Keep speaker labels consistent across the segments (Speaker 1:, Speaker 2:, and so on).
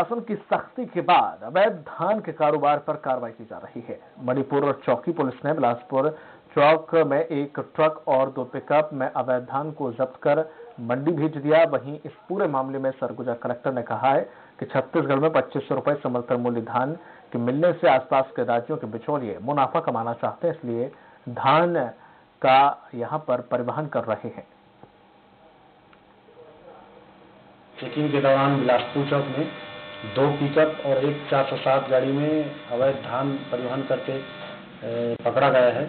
Speaker 1: शासन की सख्ती के बाद अवैध धान के कारोबार पर कार्रवाई की जा रही है। मणिपुर चौकी पुलिस ने बिलासपुर चौक में एक ट्रक और दो पिकअप में अवैध धान को जब्त कर मंडी भेज दिया। वहीं इस पूरे मामले में सरगुजा कलेक्टर ने कहा है कि छत्तीसगढ़ में पच्चीस सौ रुपए समर्थन मूल्य धान के मिलने से आसपास के राज्यों के बिचौलिए मुनाफा कमाना चाहते हैं, इसलिए धान का यहाँ पर परिवहन कर रहे हैं।
Speaker 2: चेकिंग के दौरान बिलासपुर चौक में दो पिकअप और एक चार सौ सात गाड़ी में अवैध धान परिवहन करके पकड़ा गया है।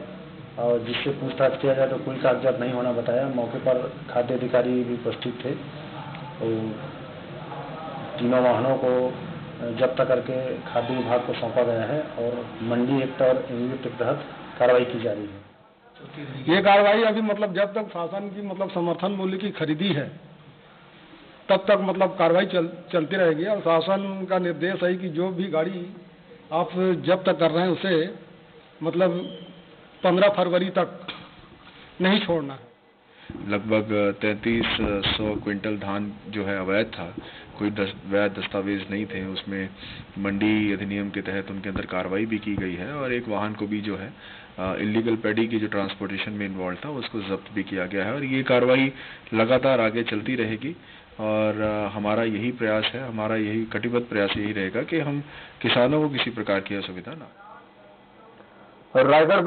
Speaker 2: और जिससे पूछताछ किया जाए तो कोई कागजात नहीं होना बताया। मौके पर खाद्य अधिकारी भी उपस्थित थे। तो तीनों वाहनों को जब्त करके खाद्य विभाग को सौंपा गया है और मंडी एक्ट और एक्ट के तहत कार्रवाई की जा रही है।
Speaker 3: ये कार्रवाई अभी मतलब जब तक शासन की मतलब समर्थन मूल्य की खरीदी है तब तक मतलब कार्रवाई चल, चलती रहेगी। और शासन का निर्देश है कि जो भी गाड़ी आप जब्त कर रहे हैं उसे मतलब पंद्रह फरवरी तक नहीं छोड़ना है।
Speaker 4: लगभग तैंतीस सौ क्विंटल धान जो है अवैध था। कोई वैध दस्तावेज़ नहीं थे। उसमें मंडी अधिनियम के तहत उनके अंदर कार्रवाई भी की गई है और एक वाहन को भी जो है इलीगल पैडी की जो ट्रांसपोर्टेशन में इन्वॉल्व था उसको जब्त भी किया गया है। और ये कार्रवाई लगातार आगे चलती रहेगी। और हमारा यही प्रयास है, हमारा यही कटिबद्ध प्रयास यही रहेगा कि हम किसानों को किसी प्रकार की असुविधा ना
Speaker 1: रायगढ़